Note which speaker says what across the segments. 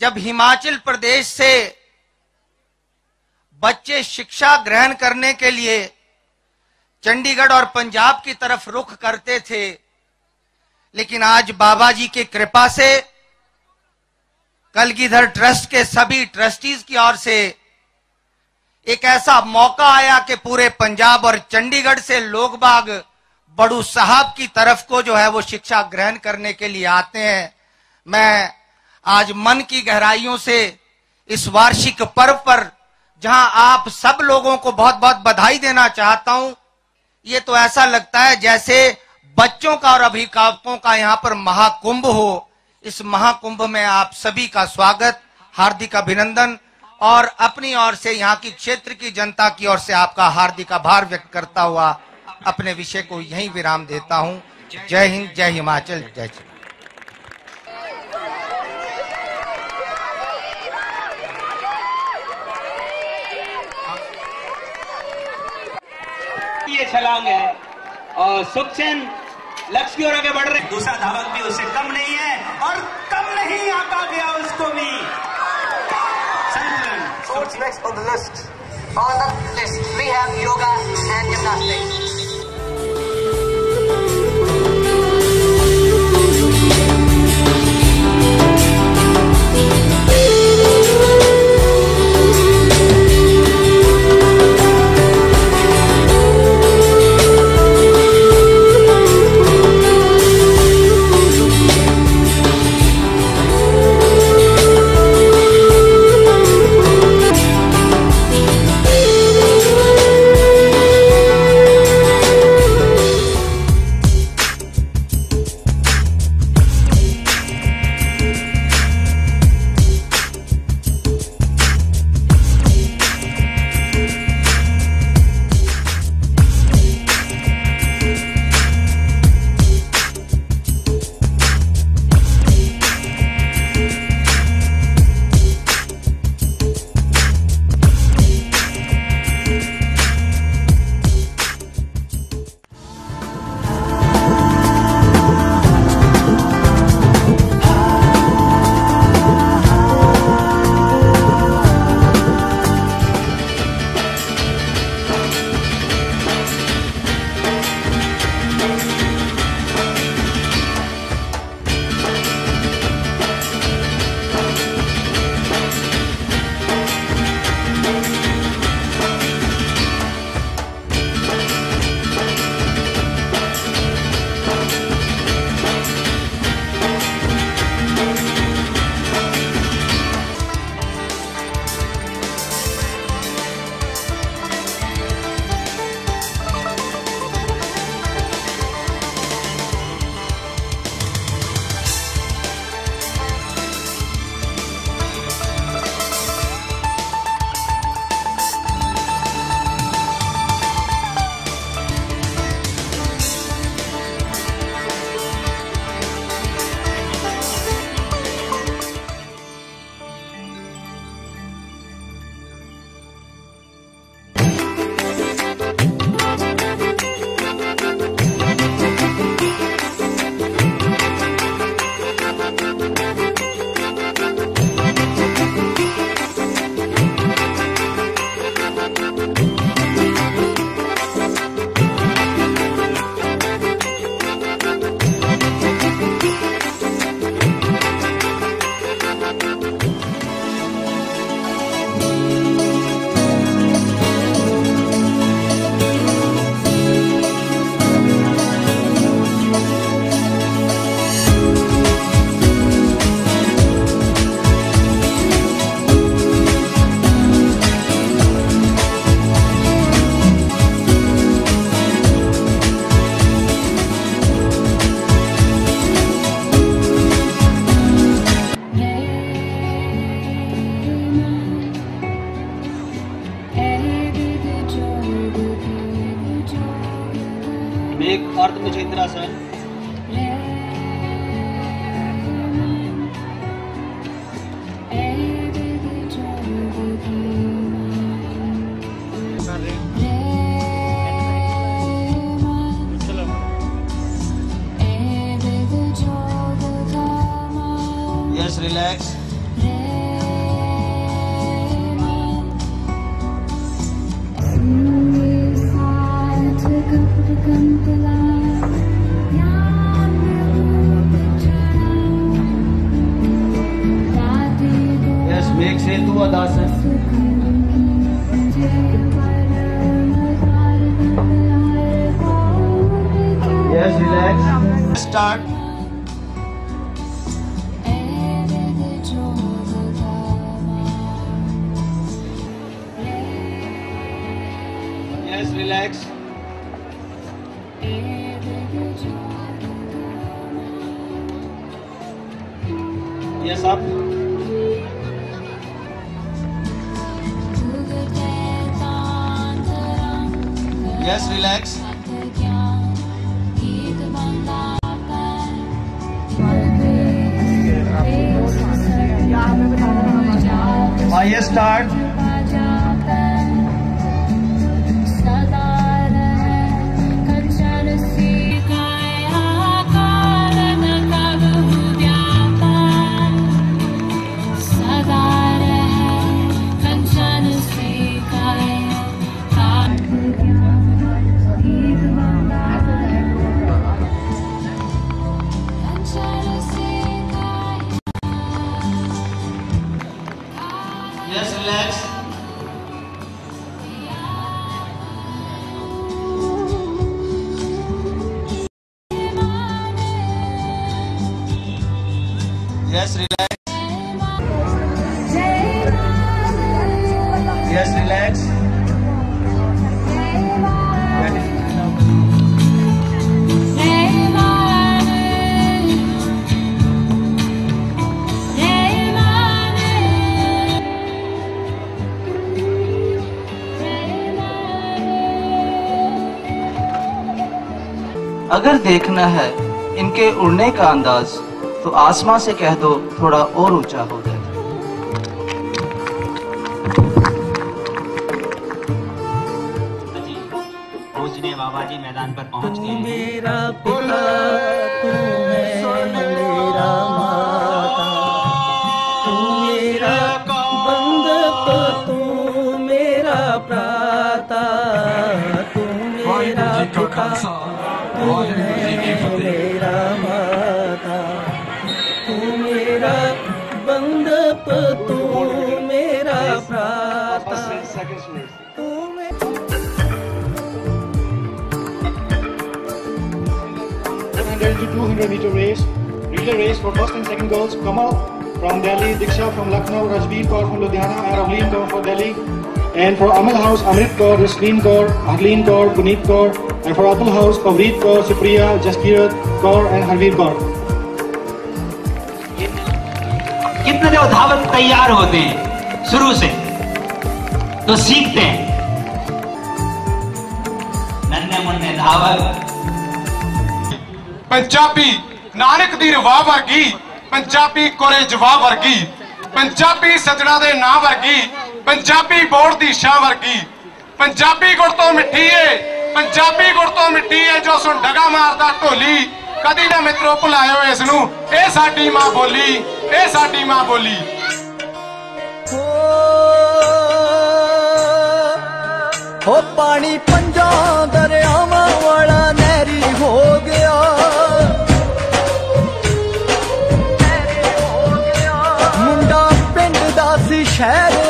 Speaker 1: जब हिमाचल प्रदेश से बच्चे शिक्षा ग्रहण करने के लिए चंडीगढ़ और पंजाब की तरफ़ रुख करते थे, लेकिन आज बाबा जी की कृपा से, कलगीधर ट्रस्ट के सभी ट्रस्टीज की ओर से एक ऐसा मौका आया कि पूरे पंजाब और चंडीगढ़ से लोग बाग बड़ू साहब की तरफ़ को जो है वो शिक्षा ग्रहण करने के लिए आते हैं। मैं आज मन की गहराइयों से इस वार्षिक पर्व पर, जहाँ आप सब लोगों को बहुत बहुत बधाई देना चाहता हूँ, ये तो ऐसा लगता है जैसे बच्चों का और अभिभावकों का यहाँ पर महाकुंभ हो। इस महाकुंभ में आप सभी का स्वागत, हार्दिक अभिनंदन, और अपनी ओर से यहाँ की क्षेत्र की जनता की ओर से आपका हार्दिक आभार व्यक्त करता हुआ अपने विषय को यहीं विराम देता हूँ। जय हिंद, जय हिमाचल, जय श्री
Speaker 2: ये छलांग है और सुखचैन लक्ष्य की ओर आगे बढ़ रहे दूसरा धावक भी उससे कम नहीं है और कम नहीं आता गया उसको भी संतुलन
Speaker 3: next on the list? On the list, we have yoga and gymnastics.
Speaker 4: highest art अगर देखना है इनके उड़ने का अंदाज तो आसमां से कह दो थोड़ा और ऊँचा हो जाए
Speaker 2: बाबा जी मैदान पर पहुँच गए हैं।
Speaker 4: मेरा
Speaker 5: 200 meter race. Relay race for first and second girls. Kamal from Delhi, Diksha from Lucknow, Rajveer Kaur from Ludhiana, and Ravleen Kaur from Delhi. And for Amal House, Amrit Kaur, Rasleen Kaur, Harleen Kaur, Puneet Kaur. And for Atul House, Pavreet Kaur, Supriya, Jaskirat Kaur, and Harveer Kaur.
Speaker 2: कितने जो धावक तैयार होते हैं शुरू से तो सीखते हैं नन्हे मुन्ने धावक
Speaker 6: ਪੰਜਾਬੀ ਨਾਨਕ ਦੀ ਰਵਾਹ ਵਰਗੀ ਪੰਜਾਬੀ ਕੋਰੇ ਜਵਾਹ ਵਰਗੀ ਪੰਜਾਬੀ ਸਜਣਾ ਦੇ ਨਾਂ ਵਰਗੀ ਪੰਜਾਬੀ ਬੋੜ ਦੀ ਸ਼ਾਹ ਵਰਗੀ ਪੰਜਾਬੀ ਗੁੜ ਤੋਂ ਮਿੱਠੀ ਏ ਪੰਜਾਬੀ ਗੁੜ ਤੋਂ ਮਿੱਟੀ ਹੈ ਜੋ ਸੁਣ ਡਗਾ ਮਾਰਦਾ ਢੋਲੀ। ਕਦੀ ਨਾ ਮਿੱਤਰੋ ਭੁਲਾਇਓ ਇਸ ਨੂੰ। ਇਹ ਸਾਡੀ ਮਾਂ ਬੋਲੀ, ਇਹ ਸਾਡੀ ਮਾਂ ਬੋਲੀ।
Speaker 4: ਹੋ ਪਾਣੀ ਪੰਜਾਂ ਦਰਿਆਵਾਂ ਵਾਲਾ ਨਹਿਰੀ ਹੋ ਗਿਆ। ਨਹਿਰੀ ਹੋ ਗਿਆ। ਮੁੰਡਾ ਪਿੰਡ ਦਾ ਸੀ ਸ਼ਹਿਰ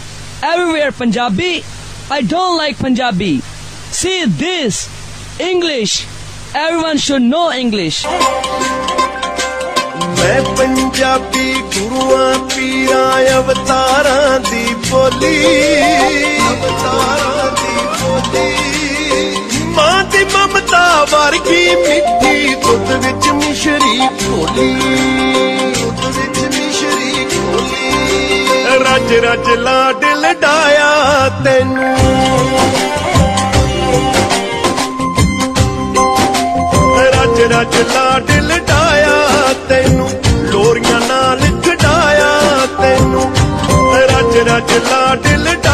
Speaker 7: Everywhere Punjabi? I don't like Punjabi. See this? English. Everyone should know English.
Speaker 8: ਮੈਂ ਪੰਜਾਬੀ ਗੁਰੂਆਂ ਪੀਰਾਂ ਅਵਤਾਰਾਂ ਦੀ ਬੋਲੀ ਅਵਤਾਰਾਂ ਦੀ ਬੋਲੀ ਮਾਂ ਦੀ ਮਮਤਾ ਵਰਗੀ ਮਿੱਠੀ ਦੁੱਧ ਵਿੱਚ ਮਿਸ਼ਰੀ ਘੋਲੀ ਰਜ ਰਜ ਲਾਡ ਲਡਾਇਆ ਤੈਨੂੰ। ਰਜ ਰਜ ਲਾਡ ਲਡਾਇਆ ਤੈਨੂੰ। ਲੋਰੀਆਂ ਨਾਲ ਖਡਾਇਆ ਤੈਨੂੰ। ਰੱਜ ਰਜ ਲਾਡ ਲਡਾਇਆ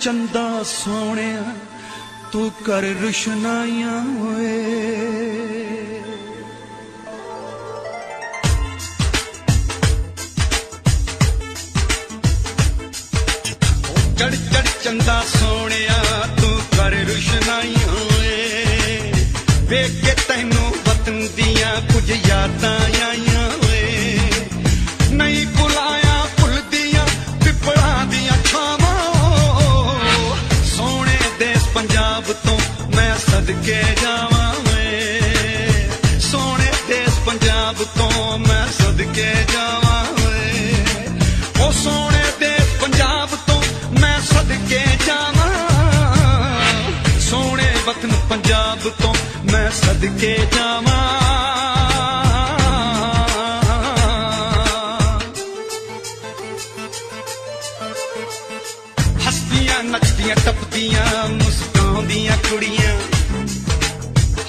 Speaker 9: ਚੰਦਾ ਸੋਹਣਿਆ ਤੂੰ ਕਰ ਰੁਸ਼ਨਾਈਆਂ ਓਏ ਨੱਚਦੀਆਂ ਟੱਪਦੀਆਂ ਮੁਸਕਾਉਂਦੀਆਂ ਕੁੜੀਆਂ।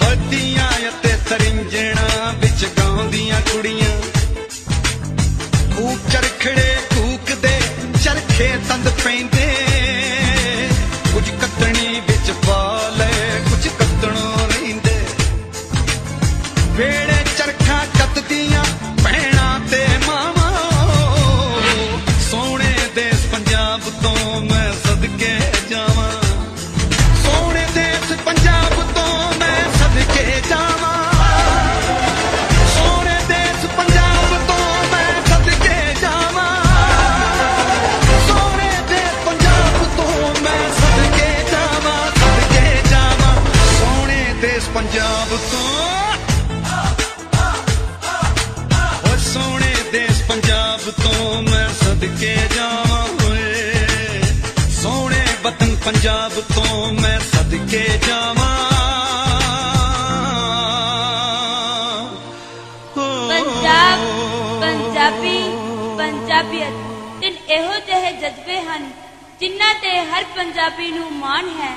Speaker 9: ਹੱਦੀਆਂ ਅਤੇ ਤਰਿੰਜਣਾ ਵਿੱਚ ਗਾਉਂਦੀਆਂ ਕੁੜੀਆਂ। ਕੂਕ ਚਰਖੜੇ ਕੂਕਦੇ, ਚਰਖੇ ਤੰਦ ਪੈਂਦੇ ਤੋਂ ਓ ਸੋਹਣੇ ਦੇਸ ਪੰਜਾਬ ਤੋਂ ਮੈਂ ਸਦਕੇ ਜਾਵਾਂ ਓਏ। ਸੋਹਣੇ ਵਤਨ ਪੰਜਾਬ ਤੋਂ ਮੈਂ ਸਦਕੇ ਜਾਵਾਂ।
Speaker 10: ਪੰਜਾਬ ਪੰਜਾਬੀ ਪੰਜਾਬੀਅਤ ਤਿੰਨ ਇਹੋ ਜਿਹੇ ਜਜ਼ਬੇ ਹਨ ਜਿਨ੍ਹਾਂ ਤੇ ਹਰ ਪੰਜਾਬੀ ਨੂੰ ਮਾਣ ਹੈ।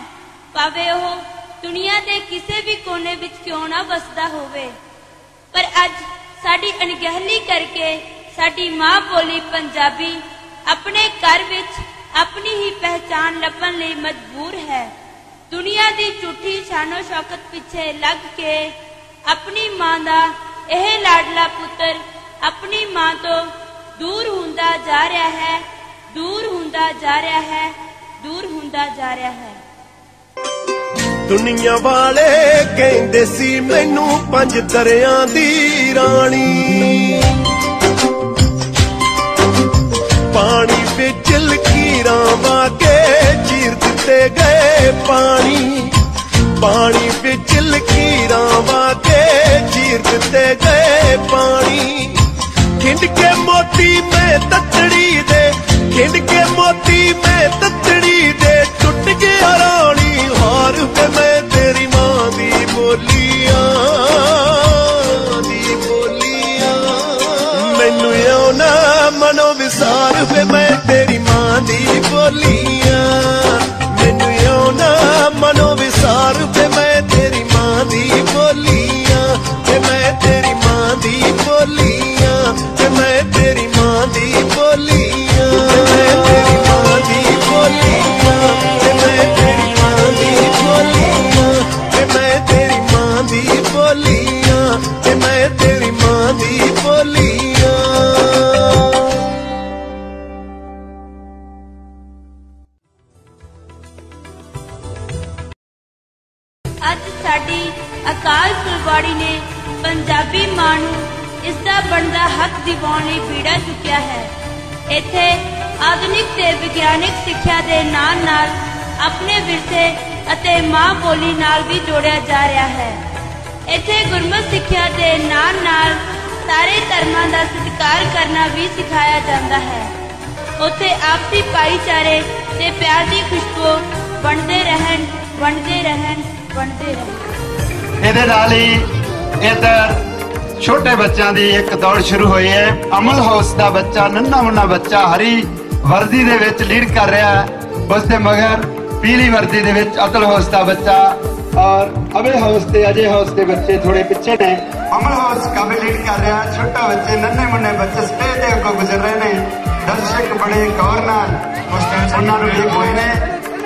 Speaker 10: ਭਾਵੇਂ ਉਹ ਦੁਨੀਆ ਦੇ ਕਿਸੇ ਵੀ ਕੋਨੇ ਵਿੱਚ ਕਿਉਂ ਨਾ ਵਸਦਾ ਹੋਵੇ। ਪਰ ਅੱਜ ਸਾਡੀ ਅਣਗਹਿਲੀ ਕਰਕੇ ਸਾਡੀ ਮਾਂ ਬੋਲੀ ਪੰਜਾਬੀ ਆਪਣੇ ਘਰ ਵਿੱਚ ਆਪਣੀ ਹੀ ਪਹਿਚਾਨ ਲੱਭਣ ਲਈ ਮਜਬੂਰ ਹੈ। ਦੁਨੀਆ ਦੀ ਝੂਠੀ ਸ਼ਾਨੋ ਸ਼ੌਕਤ ਪਿੱਛੇ ਲੱਗ ਕੇ ਆਪਣੀ ਮਾਂ ਦਾ ਇਹ ਲਾਡਲਾ ਪੁੱਤਰ ਆਪਣੀ ਮਾਂ ਤੋਂ ਦੂਰ ਹੁੰਦਾ ਜਾ ਰਿਹਾ ਹੈ, ਦੂਰ ਹੁੰਦਾ ਜਾ ਰਿਹਾ ਹੈ, ਦੂਰ ਹੁੰਦਾ ਜਾ ਰਿਹਾ ਹੈ।
Speaker 8: ਦੁਨੀਆ ਵਾਲੇ ਕਹਿੰਦੇ ਸੀ, ਮੈਨੂੰ ਪੰਜ ਦਰਿਆਂ ਦੀ ਰਾਣੀ। ਪਾਣੀ ਵਿੱਚ ਲਕੀਰਾਂ ਵਾਗੇ ਚੀਰ ਦਿੱਤੇ ਗਏ ਪਾਣੀ। ਪਾਣੀ ਵਿੱਚ ਲਕੀਰਾਂ ਕੇ ਚੀਰ ਦਿੱਤੇ ਗਏ ਪਾਣੀ। ਖਿੰਡ ਕੇ ਮੋਤੀ ਮੈਂ ਤਤੜੀ ਦੇ, ਖਿੰਡ ਕੇ ਮੋਤੀ ਮੈਂ ਤਤੜੀ ਦੇ, ਟੁੱਟ ਗਿਆ ਰਾਣੀ ਹਾਰ ਵੇ ਮੈਂ ਤੇਰੀ ਮਾਂ ਦੀ ਬੋਲੀਆਂ ਦੀ ਬੋਲੀਆਂ। ਮੈਨੂੰ ਆਉਣਾ ਮਨੋ ਵਿਸਾਰ ਵੇ ਮੈਂ ਤੇਰੀ ਮਾਂ ਦੀ
Speaker 10: ਬੋਲੀ। ਦਾ ਸਤਿਕਾਰ ਕਰਨਾ ਵੀ ਸਿਖਾਇਆ ਜਾਂਦਾ ਹੈ। ਉੱਥੇ ਆਪਸੀ ਭਾਈਚਾਰੇ ਤੇ ਪਿਆਰ ਦੀ ਖੁਸ਼ਬੂ ਵੰਡਦੇ ਰਹਿਣ ਵੰਡਦੇ ਰਹਿਣ ਵੰਡਦੇ ਰਹਿਣ।
Speaker 11: ਇਹਦੇ ਨਾਲ ਹੀ ਇਧਰ ਛੋਟੇ ਬੱਚਿਆਂ ਦੀ ਇੱਕ ਦੌੜ ਸ਼ੁਰੂ ਹੋਈ ਹੈ। ਅਮਲ ਹਾਊਸ ਦਾ ਬੱਚਾ, ਨੰਨਾ ਮੁੰਨਾ ਬੱਚਾ ਹਰੀ ਵਰਦੀ ਦੇ ਵਿੱਚ ਲੀਡ ਕਰ ਰਿਹਾ ਹੈ। ਉਸ ਦੇ ਮਗਰ ਪੀਲੀ ਵਰਦੀ ਦੇ ਵਿੱਚ ਅਤਲ ਹਾਊਸ ਦਾ ਬੱਚਾ ਔਰ ਅਬੇ ਹਾਊਸ ਤੇ ਅਜੇ ਹਾਊਸ ਦੇ ਬੱਚੇ ਥੋੜੇ ਪਿੱਛੇ ਨੇ ਅਮਲ ਹਾਊਸ ਕਾਬੇ ਲੀਡ ਕਰ ਰਿਹਾ ਛੋਟਾ ਬੱਚੇ ਨੰਨੇ ਮੁੰਨੇ ਬੱਚੇ ਸਟੇਜ ਦੇ ਅੱਗੋਂ ਗੁਜ਼ਰ ਰਹੇ ਨੇ ਦਰਸ਼ਕ ਬੜੇ ਗੌਰ ਨਾਲ ਉਹਨਾਂ ਨੂੰ ਵੇਖ ਹੋਏ ਨੇ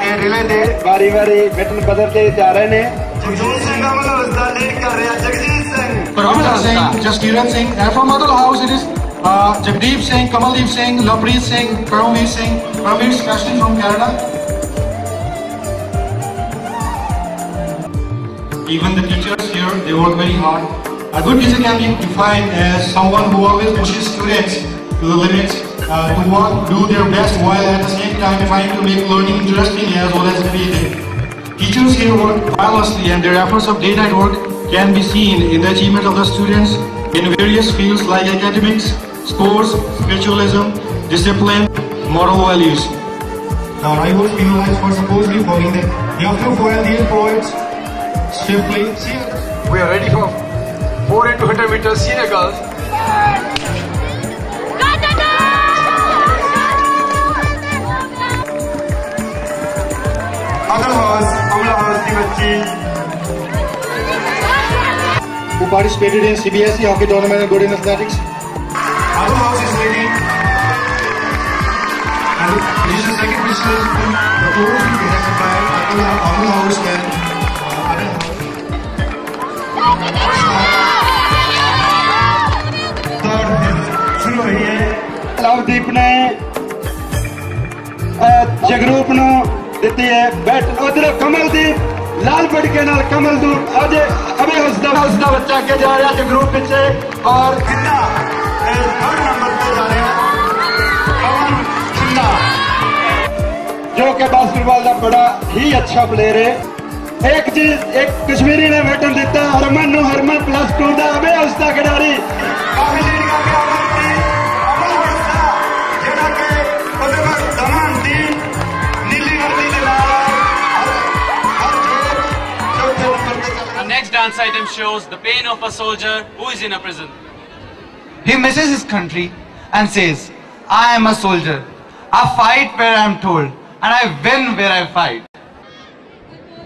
Speaker 11: ਇਹ ਰਿਲੇ ਦੇ ਵਾਰੀ ਵਾਰੀ ਬਟਨ ਬਦਲਦੇ ਜਾ ਰਹੇ ਨੇ ਜਗਜੀਤ ਸਿੰਘ ਅਮਲ ਹਾਊਸ ਦਾ ਲੀਡ ਕਰ ਰਿਹਾ Jagjit Singh
Speaker 5: Paramita Singh, Jaskiran Singh, and from Adal House it is uh, Jagdeep Singh, Kamaldeep Singh, Lovepreet Singh, Paramveer Singh, Paramveer especially from Canada. Even the teachers here, they work very hard. A good teacher can be defined as someone who always pushes students to the limits, uh, to work, do their best while at the same time trying to make learning interesting as well as creative. Teachers here work tirelessly and their efforts of day-night work can be seen in the achievement of the students in various fields like academics, sports, spiritualism, discipline, moral values. Now I would penalized for supposedly following them. Have to follow these Swim, See,
Speaker 11: We are ready for 4 and 200 meters See the girls.
Speaker 5: who participated in CBSE hockey tournament and good in athletics.
Speaker 11: Other house is ready. And this is the second position. The whole overall has supplied Akula House and ਸ਼ੁਰੂ ਹੋਈ ਹੈ ਲਵਦੀਪ ਨੇ ਅਹ, ਜਗਰੂਪ ਨੂੰ ਦਿੱਤੀ ਹੈ bat ਉਧਰ ਕਮਲਦੀਪ ਲਾਲ ਪਟਕੇ ਨਾਲ ਕਮਲਦੀਪ ਅੱਜ ਅਬੇ ਹਸਦਾ ਹਸਦਾ ਬੱਚਾ ਅੱਗੇ ਜਾ ਰਿਹਾ ਜਗਰੂਪ ਪਿੱਛੇ ਔਰ ਖਿੰਦਾ ਥਰਡ ਨੰਬਰ ਤੇ ਜਾ ਰਿਹਾ ਕਮਲ ਖਿੰਦਾ ਜੋ ਕਿ ਬਾਸਕਟਬਾਲ ਦਾ ਬੜਾ ਹੀ ਅੱਛਾ ਪਲੇਅਰ ਹੈ ਇੱਕ ਚੀਜ਼ ਇੱਕ ਕਸ਼ਮੀਰੀ ਨੇ ਬੈਟਨ ਦਿੱਤਾ ਹਰਮਨ ਨੂੰ ਹਰਮਨ ਪਲੱਸ 2 ਦਾ ਅਬੇ ਹਸਦਾ ਖਿਡਾਰੀ ਕਾਫੀ ਲੀਡ ਕਰ ਗਿਆ ਅਮਨ ਦੀ ਅਮਲ ਹਸਦਾ ਜਿਹੜਾ ਕਿ ਉਹਦੇ ਕੋਲ ਦਮਨ ਦੀ ਨੀਲੀ ਵਰਦੀ ਦੇ ਨਾਲ ਹਰ ਜੋਰ ਚੌਥੇ ਨੰਬਰ ਤੇ ਚੱਲ
Speaker 12: Our next dance item shows the pain of a soldier who is in a prison.
Speaker 11: He misses his country and says, I am a soldier. I fight where I am told and I win where I fight.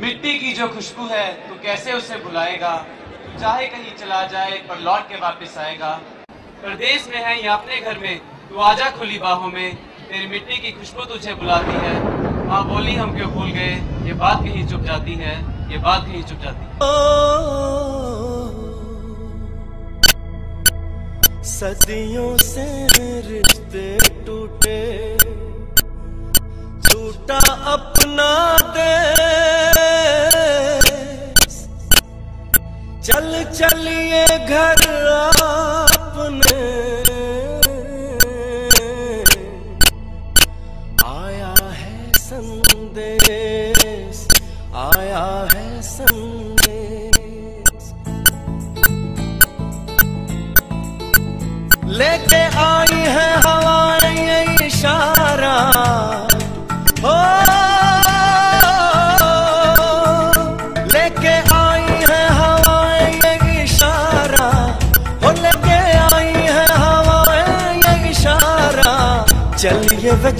Speaker 12: मिट्टी की जो खुशबू है, तू कैसे उसे बुलाएगा? चाहे कहीं चला जाए, पर लौट के वापस आएगा। परदेश में है या अपने घर में, तू आजा खुली बाहों में। तेरी मिट्टी की खुशबू तुझे बुलाती है। माँ बोली, हम क्यों भूल गए? ये बात कहीं चुप जाती है, ये बात कहीं चुप जाती है।
Speaker 13: सदियों से रिश्ते टूटे। छूटा अपना दे चल चलिए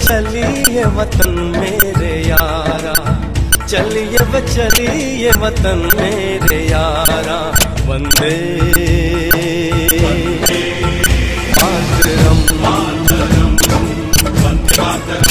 Speaker 13: चलिए वतन मेरे यारा। चलिए ब चलिए वतन मेरे यारा। वंदे। मातरम मातरम
Speaker 14: वंदे।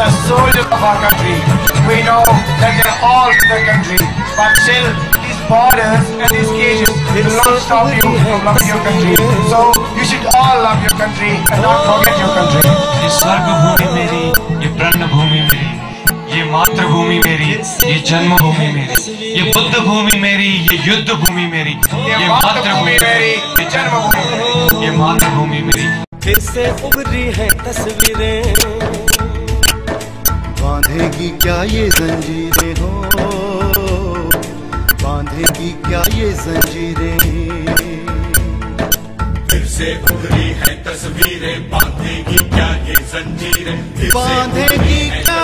Speaker 15: The soldiers of our country. We know that they're all in the country, but still these borders and these cages will not stop you from loving your country. So you should all love your country and not forget your country.
Speaker 16: ये स्वर्ग भूमि मेरी ये प्रण भूमि मेरी ये मातृभूमि मेरी ये जन्मभूमि मेरी ये बुद्ध भूमि मेरी ये युद्ध भूमि मेरी ये मातृभूमि मेरी ये जन्मभूमि मेरी ये मातृभूमि मेरी
Speaker 13: फिर से उभरी है तस्वीरें
Speaker 14: बांधेगी क्या ये जंजीरें हो? बांधेगी क्या ये जंजीरें?
Speaker 17: फिर से उभरी है तस्वीरें बांधेगी क्या ये जंजीरें?
Speaker 14: बांधेगी क्या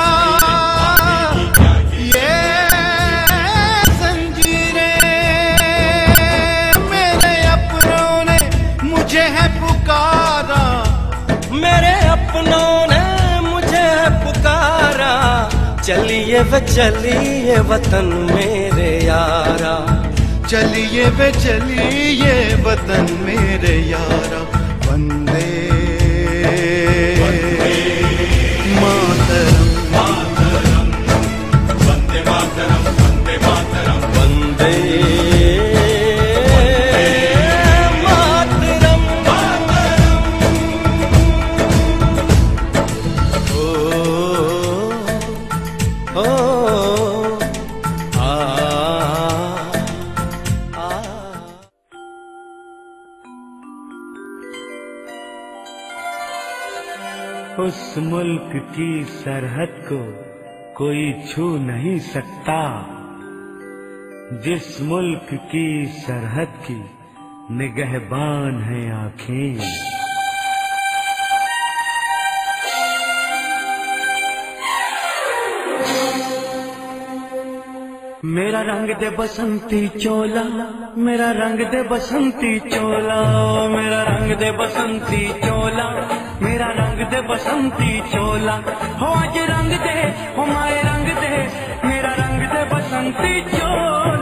Speaker 13: चलिए वे चलिए वतन मेरे यारा।
Speaker 14: चलिए वे चलिए वतन मेरे यारा। वंदे
Speaker 18: उस मुल्क की सरहद को कोई छू नहीं सकता। जिस मुल्क की सरहद की निगहबान है आँखें। मेरा रंग दे बसंती चोला, मेरा रंग दे बसंती चोला, मेरा रंग दे बसंती चोला। मेरा रंग दे बसंती चोला। हो आज रंग दे, हो माए रंग दे, मेरा रंग दे बसंती चोला।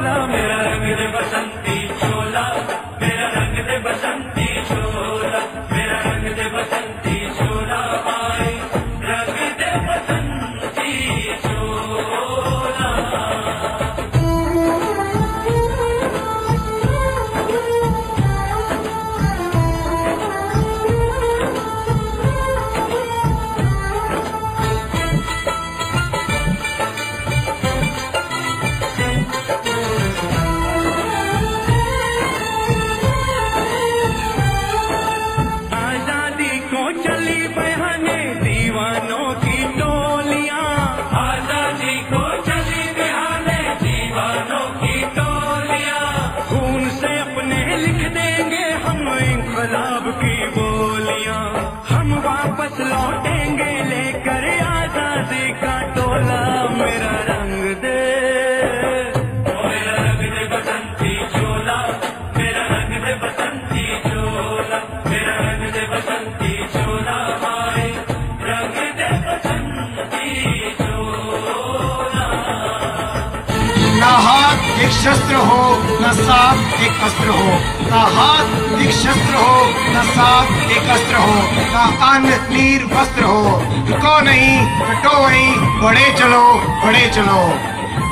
Speaker 15: शस्त्र हो, न साथ एक अस्त्र हो। ना हाथ एक शस्त्र हो, न साथ एक अस्त्र हो। ना अन्न नीर वस्त्र हो। रुको नहीं, हटो नहीं बढ़े चलो बढ़े चलो।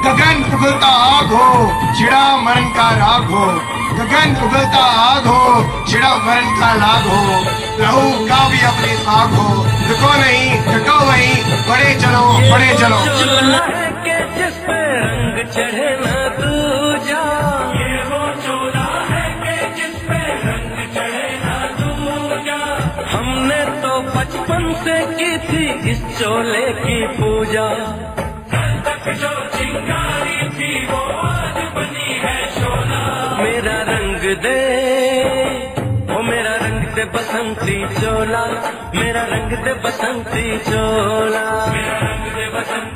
Speaker 15: गगन उगलता आग हो छिड़ा मरण का राग हो। गगन उगलता आग हो छिड़ा मरण का लाग हो। लहू का भी अपने आग हो। रुको नहीं, हटो वहीं, बड़े चलो बड़े चलो।
Speaker 13: जिस पे रंग चढ़े चोले की पूजा। जो चिंगारी थी वो आज बनी है शोला मेरा रंग दे वो मेरा रंग दे
Speaker 18: बसंती चोला, मेरा रंग दे बसंती चोला। मेरा रंग दे बसंती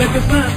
Speaker 19: back a find.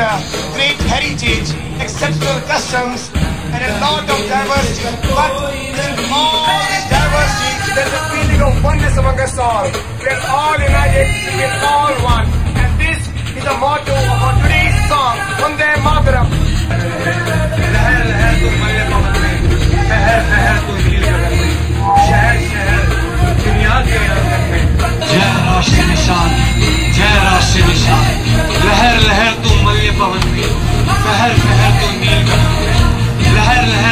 Speaker 19: culture, great heritage, exceptional customs, and a lot of diversity. But in all this diversity, there's a feeling of oneness among us all. We're all united, we're all one. And this is the motto of our
Speaker 15: today's song, Vande Mataram.
Speaker 16: लहर लहर तुम मरे पवने शहर मैं रास्ते में था लहर लहर तुम मल्ले पवन में फहर फहर तुम नील कमल में लहर लहर